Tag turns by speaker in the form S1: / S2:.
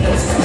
S1: Yes.